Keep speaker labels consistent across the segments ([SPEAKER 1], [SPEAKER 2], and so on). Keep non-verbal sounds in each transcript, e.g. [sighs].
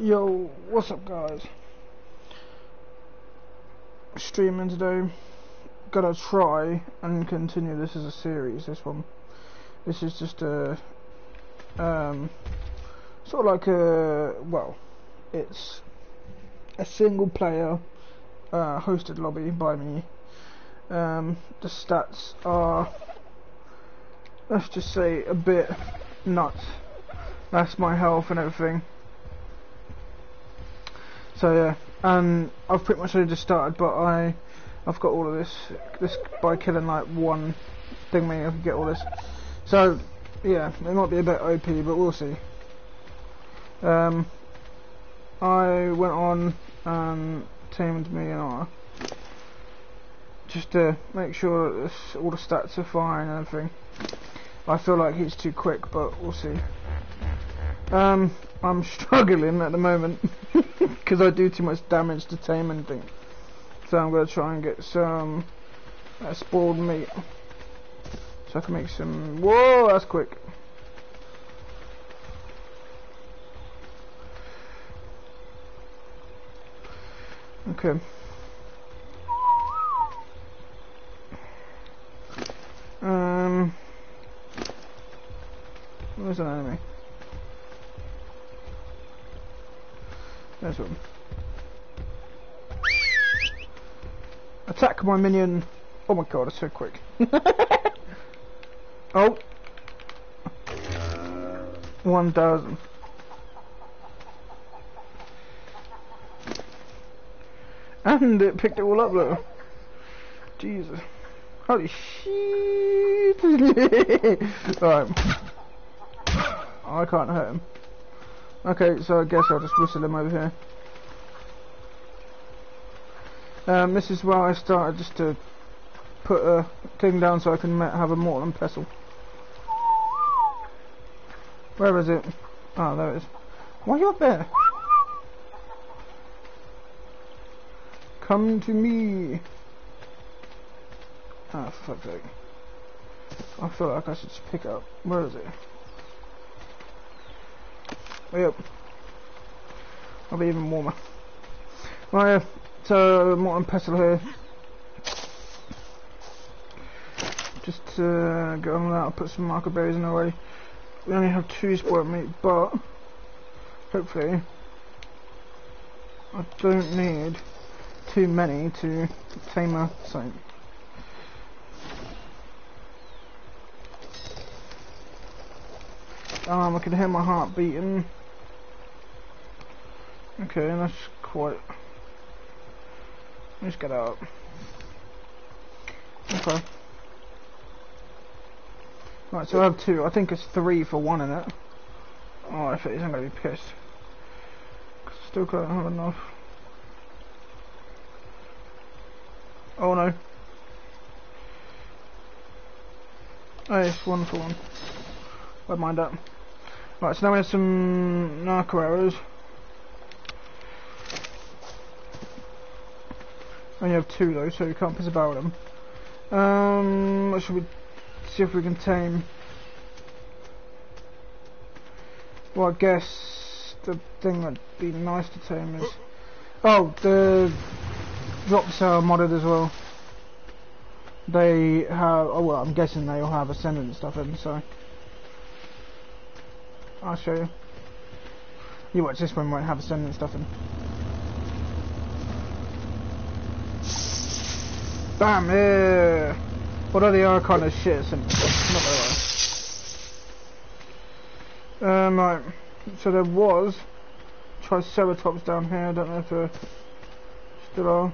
[SPEAKER 1] Yo, what's up guys? Streaming today. Gonna try and continue this as a series, this one. This is just a, um, sort of like a, well, it's a single player, uh, hosted lobby by me. Um, the stats are, let's just say, a bit nuts. That's my health and everything. So yeah, and I've pretty much only just started, but I, I've got all of this, this by killing like one thing, me I can get all this. So yeah, it might be a bit OP, but we'll see. Um, I went on and tamed me and I just to make sure that all the stats are fine and everything. I feel like he's too quick, but we'll see. Um, I'm [laughs] struggling at the moment [laughs] because I do too much damage to tame anything. So I'm going to try and get some uh, spoiled meat. So I can make some... Whoa, that's quick. Okay. Um... Where's an enemy? There's one. Attack my minion. Oh my god, it's so quick. [laughs] oh. 1,000. And it picked it all up though. Jesus. Holy shit. [laughs] Alright. I can't hurt him. Okay, so I guess I'll just whistle him over here. Um, this is where I started just to put a thing down so I can have a mortar and pestle. Where is it? Oh, there it is. Why are you up there? Come to me. Ah, oh, for fuck's sake. I feel like I should just pick up. Where is it? Yep. I'll be even warmer. Right, so mortar and pestle here. Just to get on that, I'll put some narcoberries in the way. We only have two spoiled meat, but hopefully I don't need too many to tame a saint. Um, I can hear my heart beating. Okay, that's quite... Let's get out. Okay. Right, so I have two. I think it's three for one in it. Oh, if it is, I'm going to be pissed. Still can't have enough. Oh no. Oh, it's one for one. Won't mind that. Right, so now we have some narco arrows. Only have two though, so you can't piss about them. Um, what should we see if we can tame? Well, I guess the thing that'd be nice to tame is... Oh, the drops are modded as well. They have, oh well, I'm guessing they all have ascendant stuff in, so... I'll show you. You watch this one won't have ascendant stuff in. Bam! Yeah. They are kind of shit. Um, right. So there was Triceratops down here. I don't know if they're still are.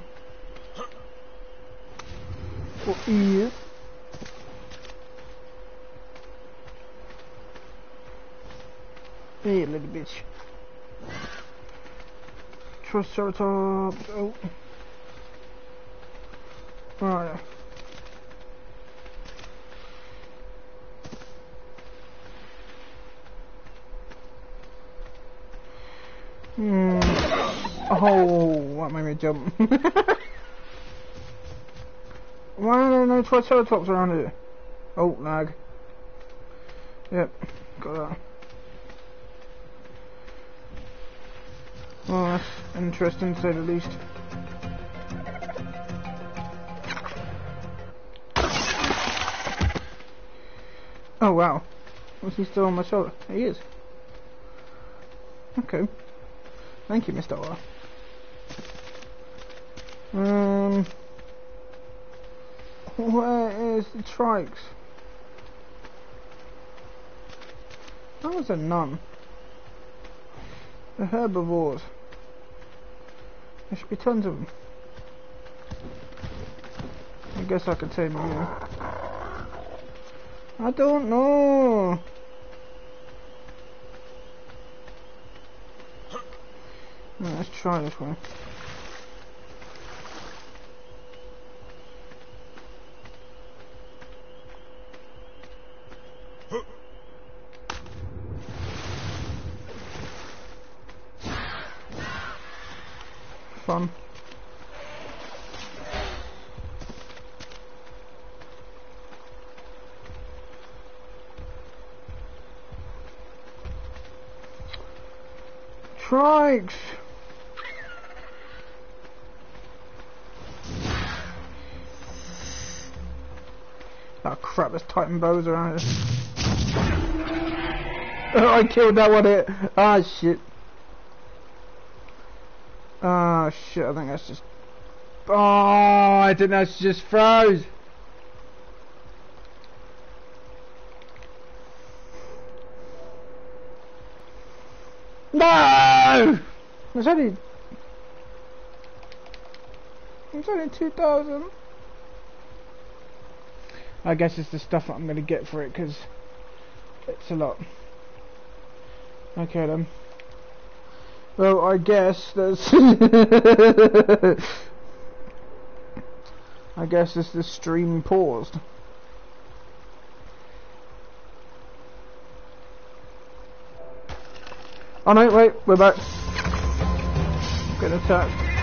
[SPEAKER 1] Or is. Hey, little bitch. Triceratops. Oh. Right. Hmm. Oh, what made me jump? [laughs] Why are there no Triceratops around here? Oh, lag. Yep, got that. Well, that's interesting to say the least. Oh wow. Was he still on my shoulder? He is. Okay. Thank you, Mr. R. Um, where is the trikes? That was a none. The herbivores. There should be tons of them. I guess I could say you. I don't know. let's try this one. Titanoboas around oh, [laughs] I killed that one hit. Ah shit. Ah shit, I think that's just... Oh, I think that's just froze. No! It's only... It's only 2,000. I guess it's the stuff I'm going to get for it because it's a lot. Okay then. Well, I guess that's... [laughs] I guess it's the stream paused. Oh no, wait, we're back. Getting attacked.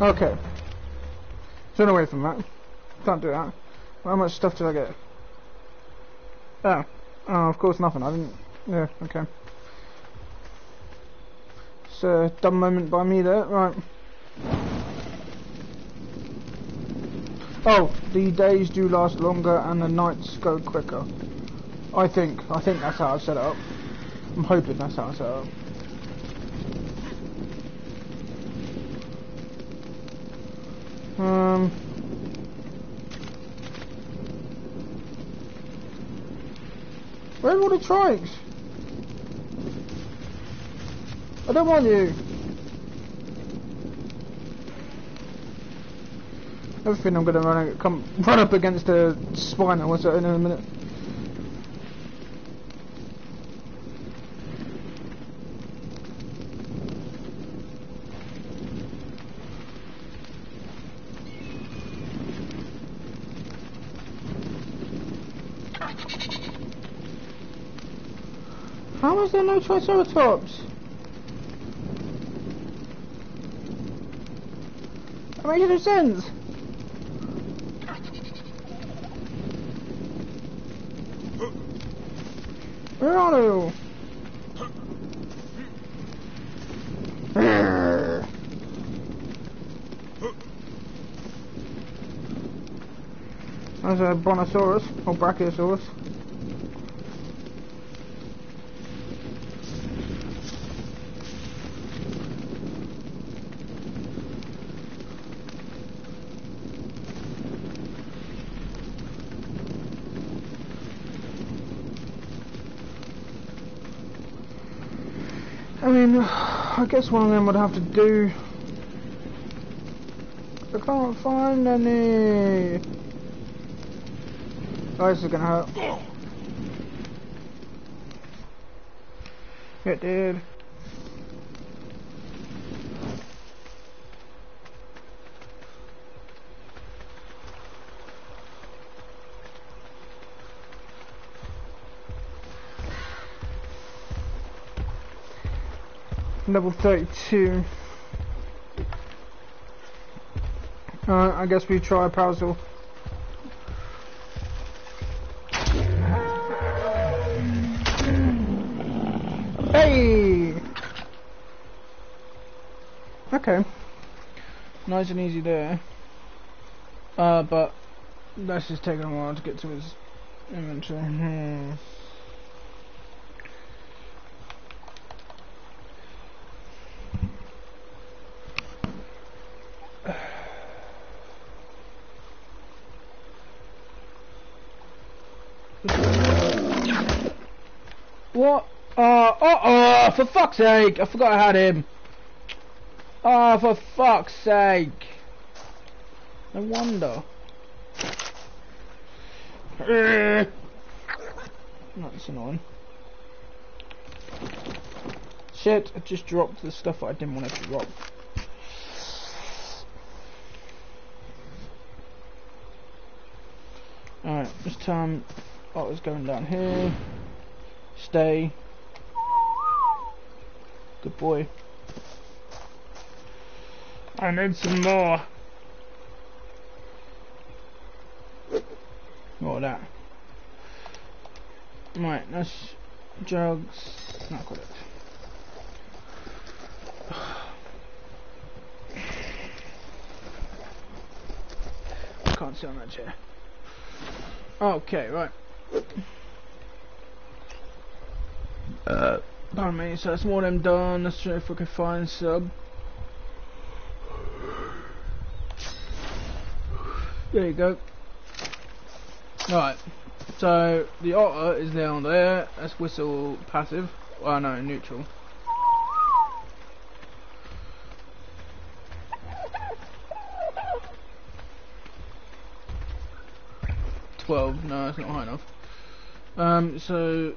[SPEAKER 1] Okay. Turn away from that. Can't do that. How much stuff did I get? Oh. Oh, of course nothing. I didn't... Yeah, okay. It's a dumb moment by me there. Right. Oh, the days do last longer and the nights go quicker. I think. I think that's how I set it up. I'm hoping that's how I set it up. Um... Where are all the trikes? I don't want you. Everything I'm gonna run come run up against a spine or something in a minute. How is there no Triceratops? That makes no sense. Where are you? There's a Brontosaurus, or Brachiosaurus. I mean, I guess one of them would have to do. I can't find any. Oh, this is gonna hurt. It did. Level 32. Alright, I guess we try a puzzle. Hey! Okay. Nice and easy there. Uh, but that's just taking a while to get to his inventory. What? Oh, oh, oh, for fuck's sake! I forgot I had him. Oh, for fuck's sake. No wonder. [sighs] That's annoying. Shit, I just dropped the stuff I didn't want to drop. Alright, this time oh, it's going down here. Stay. Good boy. I need some more. More of that. Right, that's jugs. Not got it. I can't sit on that chair. Okay, right. Uh, pardon me, so that's more them done. Let's see if we can find sub. There you go. Right, so the otter is down there. That's whistle passive. Oh no, neutral. Twelve. No, it's not high enough. Um, so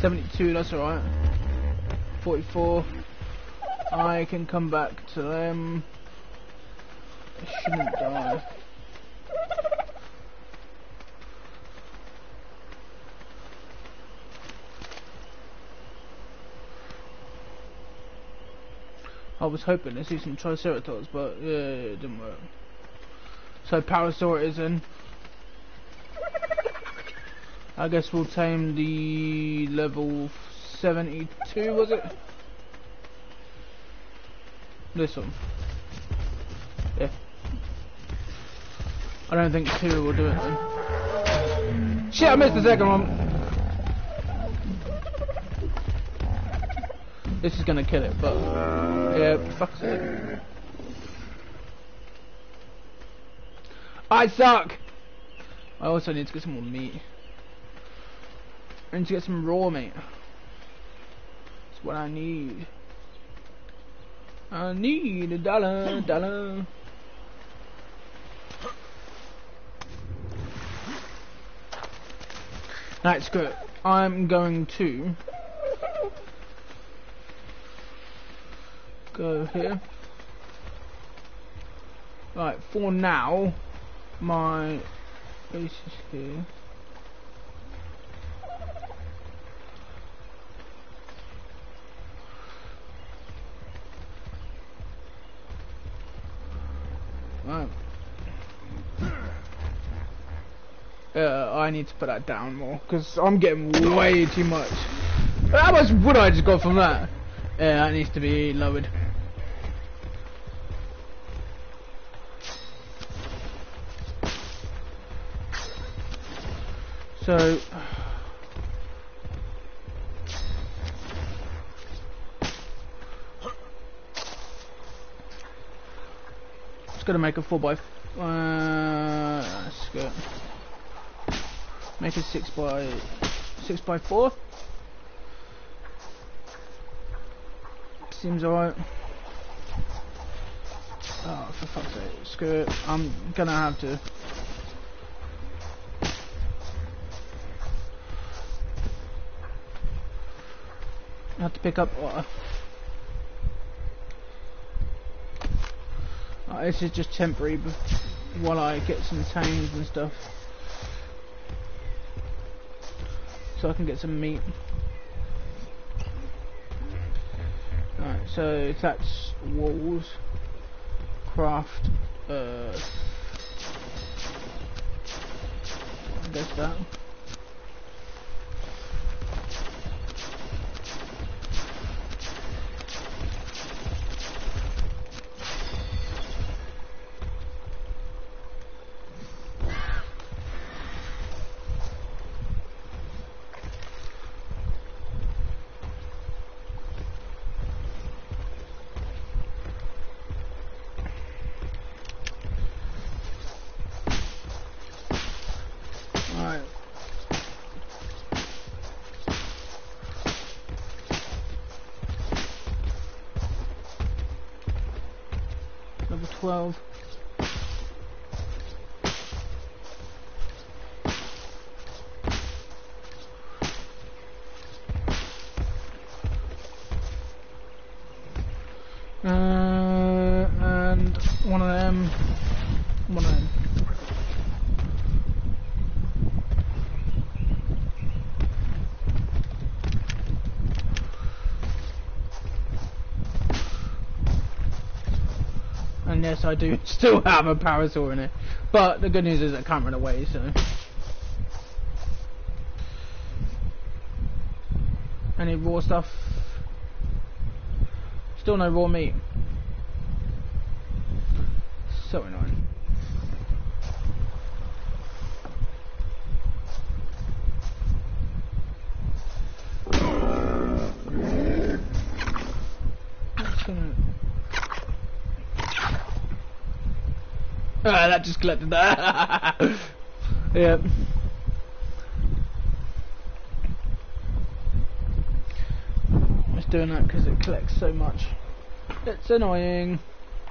[SPEAKER 1] 72, that's alright. 44. I can come back to them. I shouldn't die. I was hoping to see some Triceratops, but yeah, it didn't work. So Parasaur is in. I guess we'll tame the level 72, was it? This one. Yeah. I don't think two will do it then. Shit, I missed the second one! This is gonna kill it, but... Yeah, fuck's it. I suck! I also need to get some more meat. I need to get some raw meat. That's what I need. I need a dollar, dollar. That's good. I'm going to go here. Right, for now, my base is here. Right. Uh, I need to put that down more because I'm getting way too much. How much wood I just got from that? Yeah, that needs to be lowered. So It's gonna make a 4 by uh, that's good. Make a 6 by 6 by 4 Seems alright. Oh, for fuck's sake, screw it. I'm gonna have to. Have to pick up water. Uh, this is just temporary while I get some tames and stuff. So I can get some meat. Alright, so that's walls. Craft, uh, guess that. Alright. Level 12. Uh, and one of them, one of them. Yes, I do [laughs] still have a parasaur in it. But the good news is I can't run away, so. Any raw stuff? Still no raw meat. So annoying. Just gonna- Ah, that just collected that. [laughs] yep. Just doing that because it collects so much. It's annoying.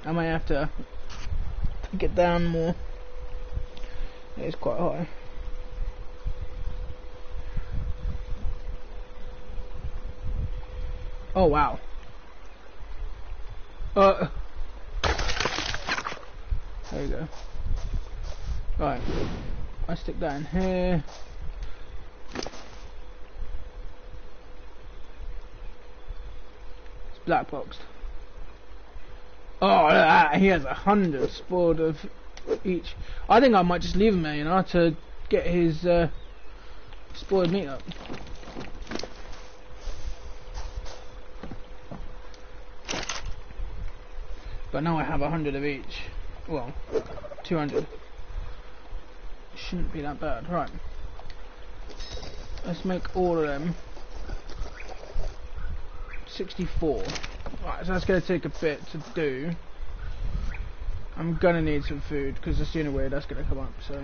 [SPEAKER 1] I might have to take it down more. It's quite high. Oh wow. Uh. There you go. Right. I stick that in here. It's black boxed. Oh, that. he has a hundred spoiled of each. I think I might just leave him there, you know, to get his uh, spoiled meat up. But now I have a hundred of each. Well, 200. Shouldn't be that bad. Right. Let's make all of them 64. Right, so that's going to take a bit to do. I'm going to need some food because the sooner way that's going to come up, so.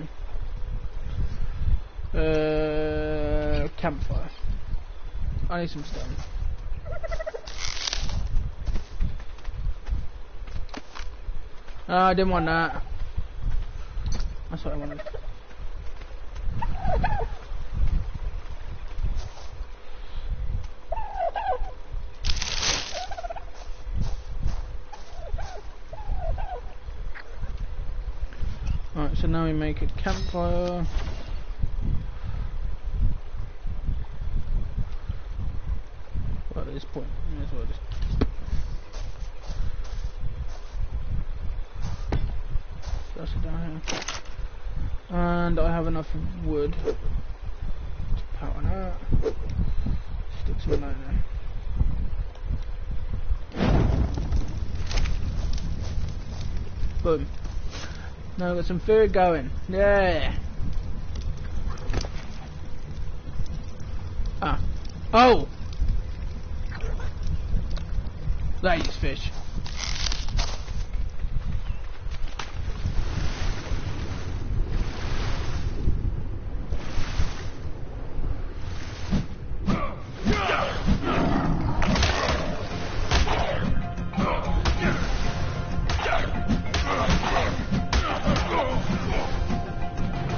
[SPEAKER 1] Uh, campfire. I need some stone. I didn't want that. That's what I wanted. Alright, so now we make a campfire. Well, at this point, may as well just That's it down here. And I have enough wood to power that. Stick some that in. Boom. Now we've got some food going. Yeah.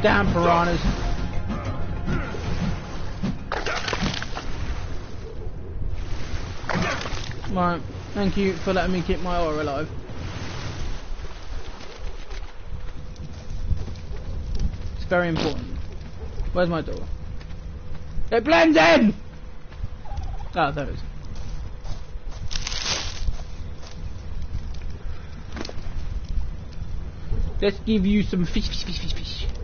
[SPEAKER 1] Damn piranhas. Right, thank you for letting me keep my aura alive. It's very important. Where's my door? It blends in! Ah, oh, there it is.
[SPEAKER 2] Let's give you some fish, fish, fish, fish, fish.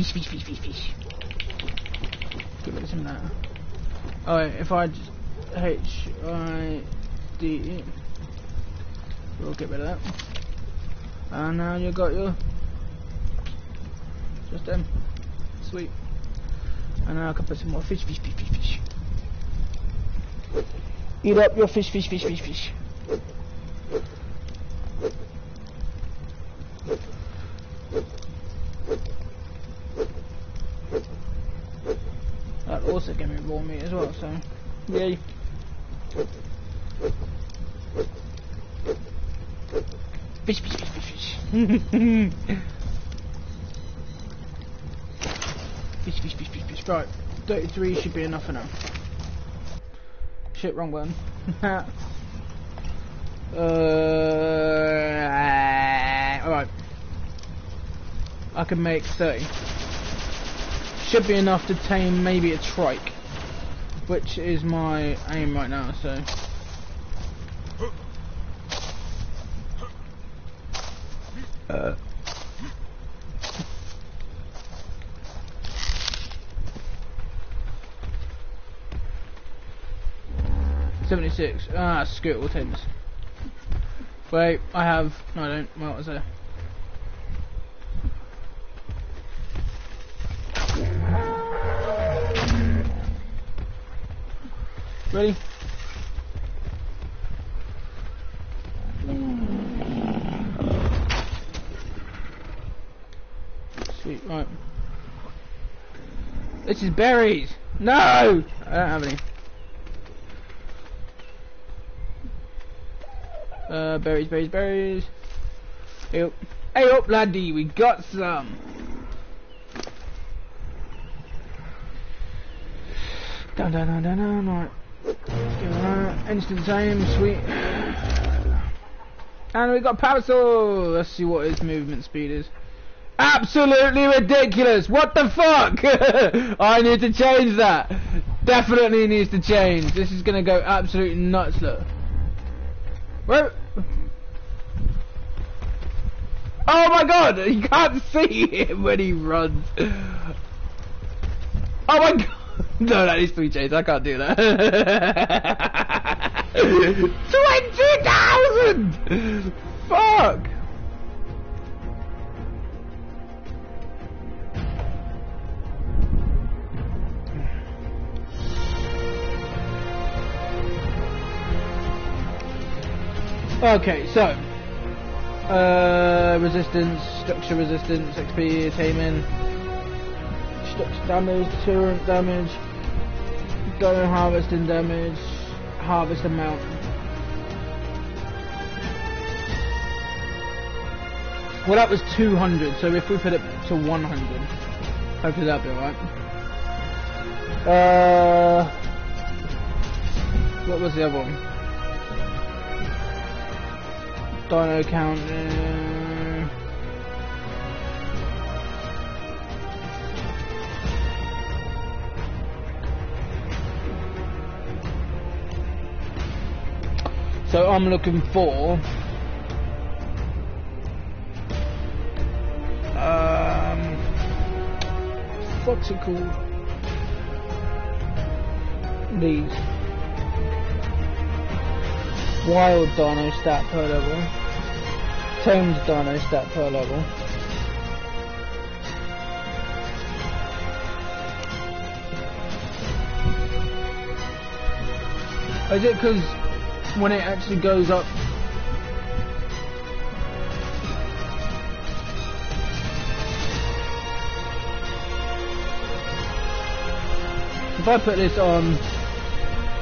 [SPEAKER 2] Fish, fish, fish, fish, fish. Get rid of some that. Oh, if I just H I D, we'll get rid of that. And now you got your just them. Sweet. And now I can put some more fish, fish, fish, fish, fish. Eat up your fish, fish, fish, fish, fish. That also gave me raw meat as well, so yay. Fish, fish, fish, [laughs] Right, 33 should be enough for now. Shit, wrong one. [laughs] uh, alright. I can make 30. Should be enough to tame maybe a trike. Which is my aim right now, so... Uh. 76. Ah, screw it, we'll. Wait, I have... No, I don't. What was there? Ready? Sweet, right. This is berries! No! I don't have any. Uh, berries, berries, berries. Hey up, hey laddie, we got some. Dun dun dun dun dun. Instant time, sweet. And we got Parasaur. Let's see what his movement speed is. Absolutely ridiculous! What the fuck? [laughs] I need to change that. Definitely needs to change. This is gonna go absolutely nuts. Look. Oh my god! You can't see him when he runs. Oh my god! [laughs] No, that needs to be changed. I can't do that. [laughs] Twenty thousand! Fuck! Okay, so uh, resistance, structure resistance, XP attainment, structure damage, deterrent damage, gun harvesting damage, harvest amount. Well, that was 200, so if we put it to 100, hopefully that'll be alright. Uh, what was the other one? Dino count. So I'm looking for um what's it called? These wild dino stat per level, tamed dino stat per level. Is it because when it actually goes up If I put this on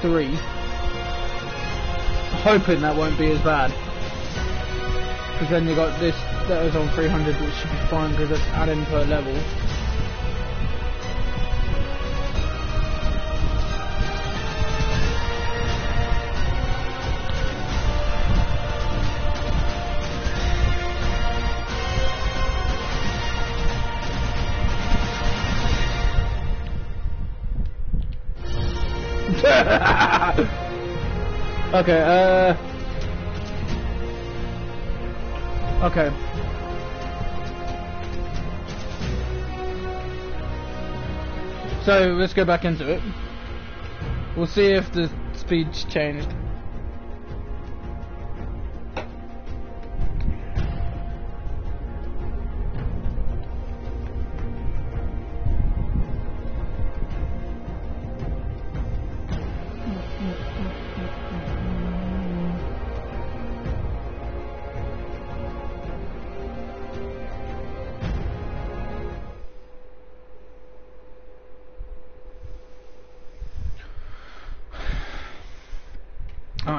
[SPEAKER 2] three, hoping that won't be as bad. Because then you got this that was on 300, which should be fine because it's adding per level. Okay, uh... Okay. So let's go back into it. We'll see if the speed's changed.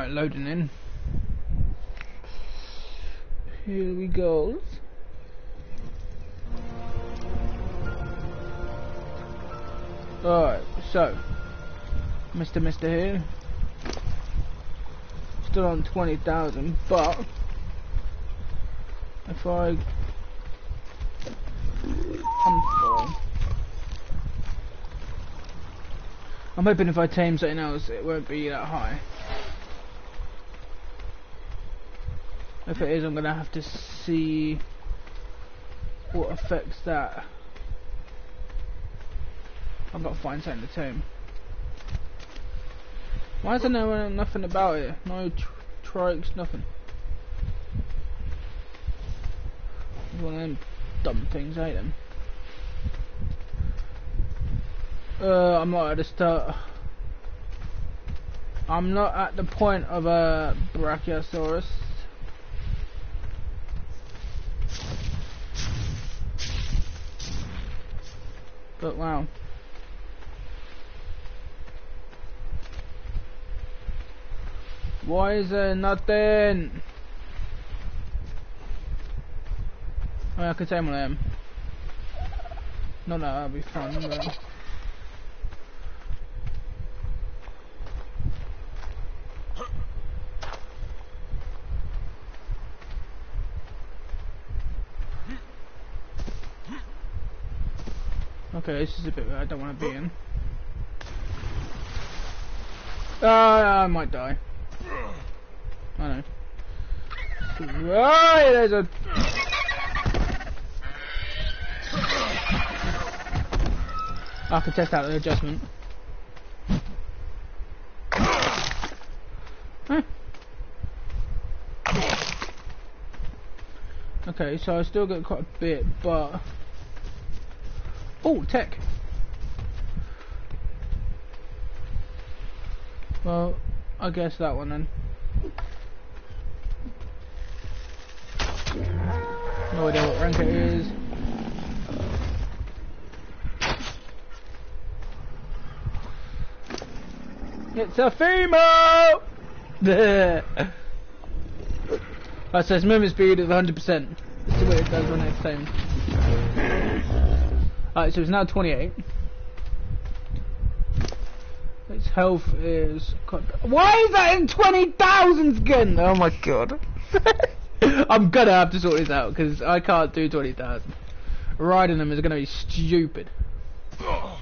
[SPEAKER 2] Alright, loading in. Here we go. Alright, so Mr. Mister here. Still on twenty thousand, but if I unfollow I'm hoping if I tame something else it won't be that high. If it is, I'm gonna have to see what affects that. I've got to find something to tame. Why is there no nothing about it? No tr trikes, nothing. One of them dumb things, ain't them? Uh, I'm not at the start. I'm not at the point of a Brachiosaurus. But wow. Why is there nothing? Oh, I, mean, I could take one of them. No, no, that'd be fun. But... Okay, this is a bit I don't want to be in. Uh, I might die. I know. Right, there's a... I can test out the adjustment. Okay, so I still got quite a bit, but... Oh, tech. Well, I guess that one then. No idea what rank it is. It's a female! [laughs] That says movement speed of 100%. Let's see what it does when it's tamed. Alright, so it's now 28. Its health is... Why is that in 20,000 again? Oh my god. [laughs] I'm gonna have to sort this out, because I can't do 20,000. Riding them is gonna be stupid. I'm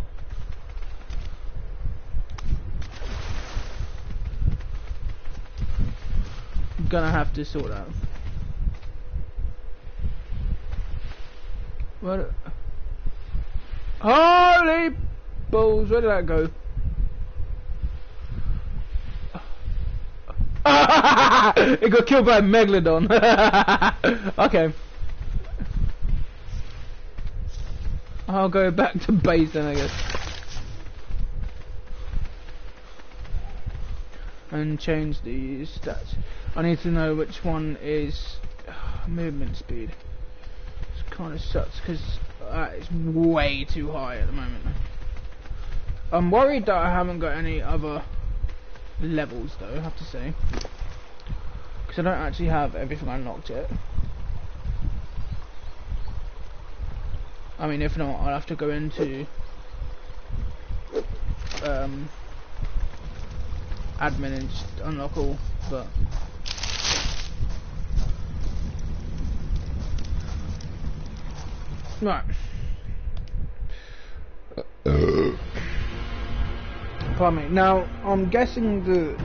[SPEAKER 2] gonna have to sort out. What? Holy balls, where did that go? [laughs] it got killed by a Megalodon. [laughs] okay. I'll go back to base then, I guess. And change the stats. I need to know which one is movement speed. It kind of sucks because that is way too high at the moment. I'm worried that I haven't got any other levels though, I have to say. Because I don't actually have everything unlocked yet. I mean, if not, I'll have to go into um, admin and just unlock all, but Right. Pardon me. Now, I'm guessing the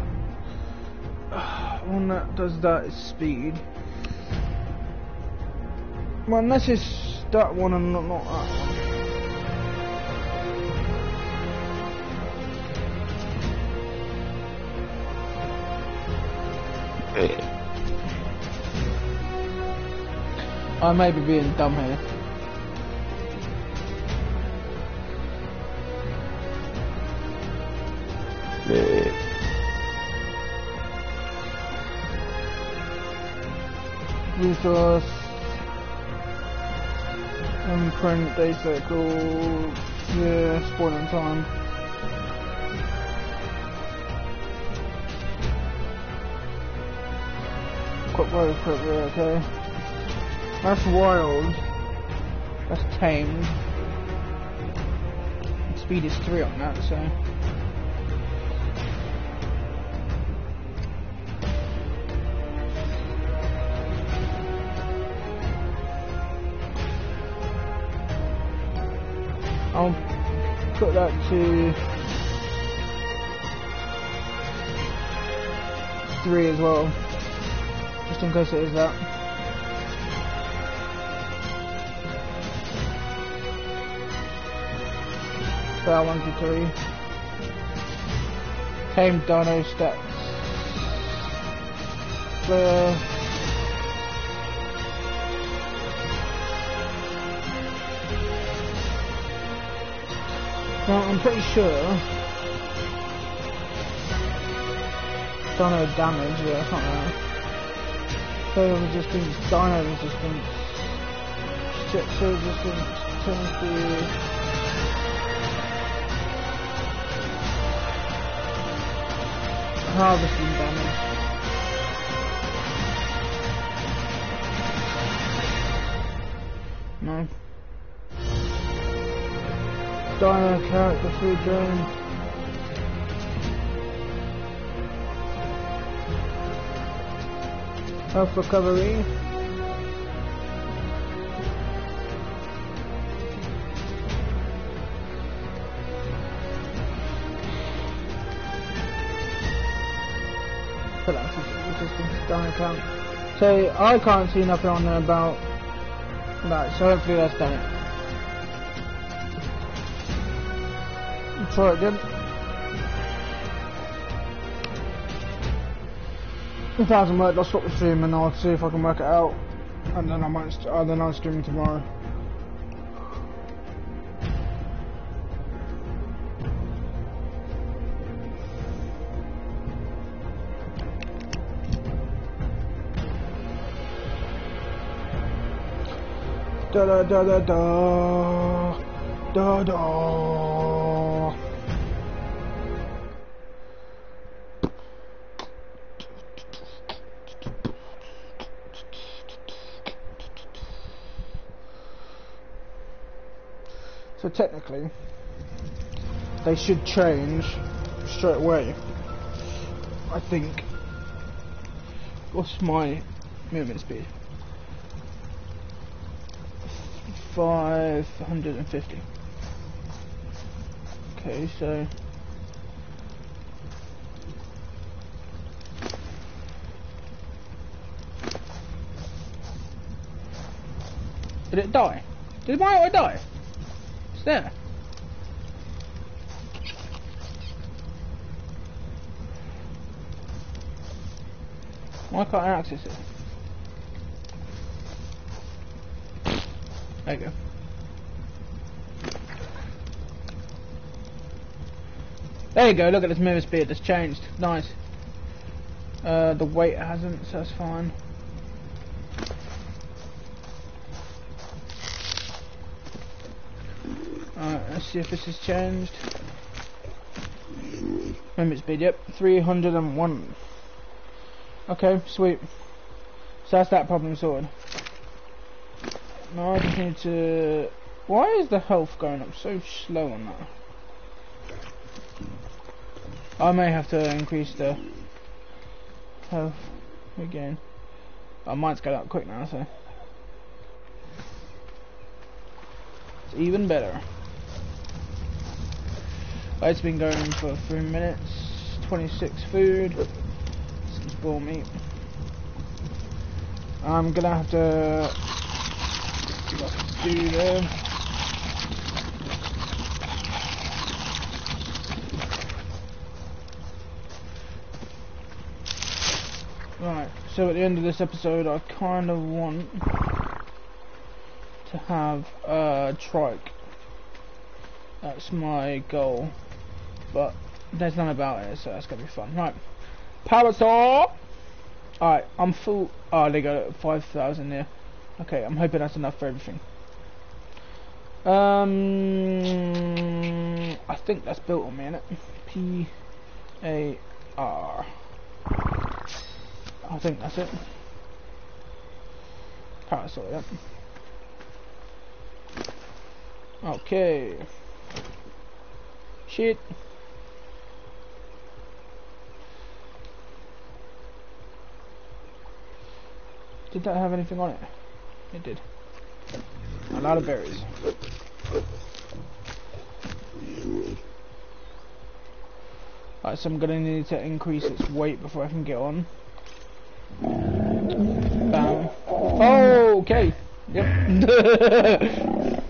[SPEAKER 2] uh, [sighs] one that does that is speed.
[SPEAKER 1] Well, unless it's that one and not, not that one.
[SPEAKER 2] I may be being dumb here.
[SPEAKER 1] Resource imprint day cycle yeah spoiling time. Quick road quick road okay. That's wild.
[SPEAKER 2] That's tamed. Speed is 3 on that, so...
[SPEAKER 1] put that to three as well just in case it is that That one to three. Tame Dino stats. The well, I'm pretty sure Dino damage, yeah, something like that. Fail resistance, Dino resistance, Shit resistance, turns to harvesting damage. Dino character food drain. Health recovery. But that's a done account. So I can't see nothing on there about that, so hopefully that's done it. Try again. If it hasn't worked, I'll stop the stream and I'll see if I can work it out. And then I might, uh, then I'll stream tomorrow. Da da da da da da da. So technically, they should change straight away. I think. What's my movement speed? 550. Okay, so
[SPEAKER 2] Did it die? Did my auto die? There. Why can't I access it? There you go. There you go, look at this mirror speed, it's changed. Nice. Uh, the weight hasn't, so that's fine. Alright, let's see if this has changed. Movement speed, yep, 301. Okay, sweet. So that's that problem sorted. Now I just need to... Why is the health going up so slow on that? I may have to increase the health again. I might get up quick now, so... It's even better. It's been going for three minutes. 26 food. Some spoiled meat. I'm gonna have to do there. Right, so at the end of this episode, I kind of want to have a trike. That's my goal, but there's none about it, so that's gonna be fun. Right, power. Alright, I'm full. Oh, they got 5,000 there. Okay, I'm hoping that's enough for everything. Um, I think that's built on me, innit? P A R. I think that's it. Parasaur, yep. Okay. Shit. Did that have anything on it? It did. A lot of berries. Alright, so I'm gonna need to increase its weight before I can get on. Bam. Oh, okay. Yep. [laughs]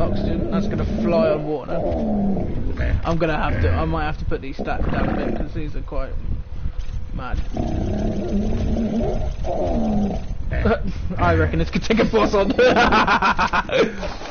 [SPEAKER 2] Oxygen, that's gonna fly on water. I'm gonna have to, I might have to put these stats down a bit because these are quite mad. [laughs] I reckon this could take a boss on. [laughs]